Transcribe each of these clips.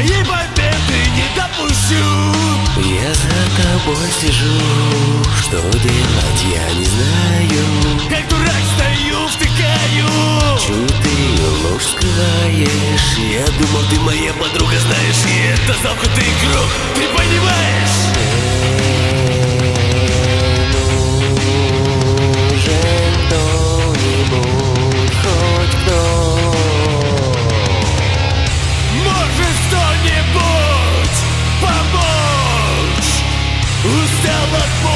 Твоей победы не допущу. Я за тобой сижу Что делать я не знаю. Как дурак стою, втыкаю Чую ты ложь скрываешь. Я думал, ты моя подруга, знаешь И это замкнутый круг, ты понимаешь? look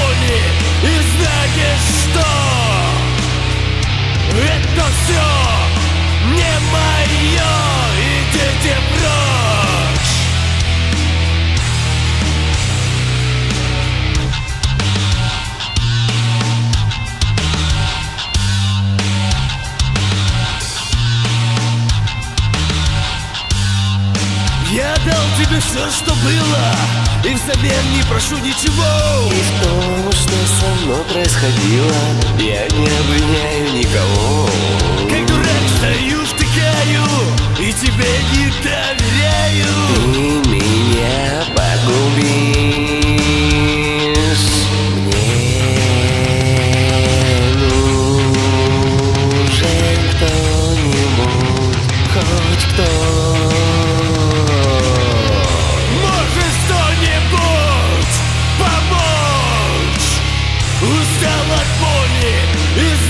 тебе все, что было. И взамен не прошу ничего. И в том, что со мной происходило Я не обвиняю никого Who still like money? Is